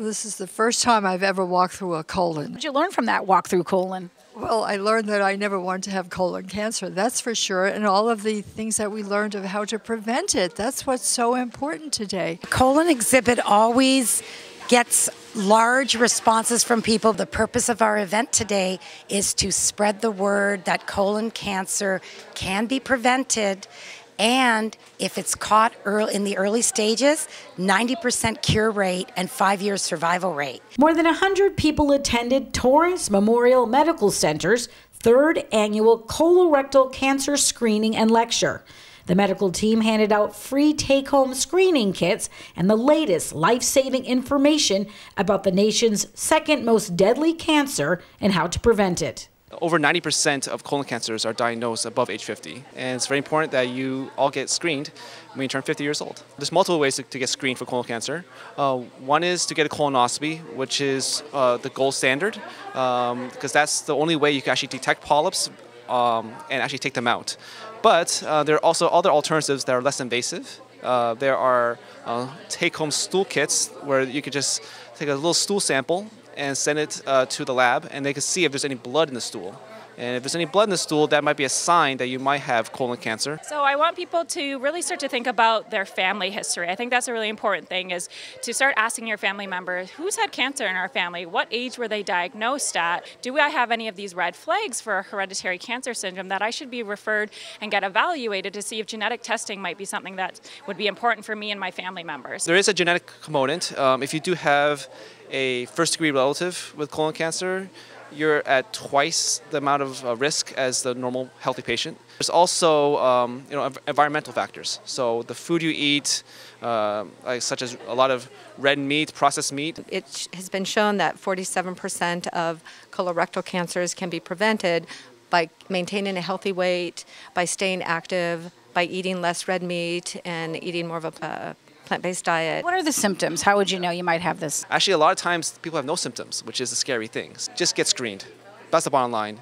This is the first time I've ever walked through a colon. What did you learn from that walk through colon? Well, I learned that I never wanted to have colon cancer, that's for sure, and all of the things that we learned of how to prevent it. That's what's so important today. Colon exhibit always gets large responses from people. The purpose of our event today is to spread the word that colon cancer can be prevented. And if it's caught early, in the early stages, 90% cure rate and five years survival rate. More than 100 people attended Torrance Memorial Medical Center's third annual colorectal cancer screening and lecture. The medical team handed out free take home screening kits and the latest life saving information about the nation's second most deadly cancer and how to prevent it. Over 90% of colon cancers are diagnosed above age 50, and it's very important that you all get screened when you turn 50 years old. There's multiple ways to, to get screened for colon cancer. Uh, one is to get a colonoscopy, which is uh, the gold standard, because um, that's the only way you can actually detect polyps um, and actually take them out. But uh, there are also other alternatives that are less invasive. Uh, there are uh, take-home stool kits where you could just take a little stool sample and send it uh, to the lab, and they can see if there's any blood in the stool. And if there's any blood in the stool, that might be a sign that you might have colon cancer. So I want people to really start to think about their family history. I think that's a really important thing is to start asking your family members, who's had cancer in our family? What age were they diagnosed at? Do I have any of these red flags for a hereditary cancer syndrome that I should be referred and get evaluated to see if genetic testing might be something that would be important for me and my family members? There is a genetic component. Um, if you do have a first degree relative with colon cancer, you're at twice the amount of uh, risk as the normal healthy patient. There's also um, you know environmental factors. So the food you eat, uh, like, such as a lot of red meat, processed meat. It has been shown that 47% of colorectal cancers can be prevented by maintaining a healthy weight, by staying active, by eating less red meat, and eating more of a uh, plant-based diet. What are the symptoms? How would you know you might have this? Actually, a lot of times people have no symptoms, which is a scary thing. Just get screened. That's the bottom line.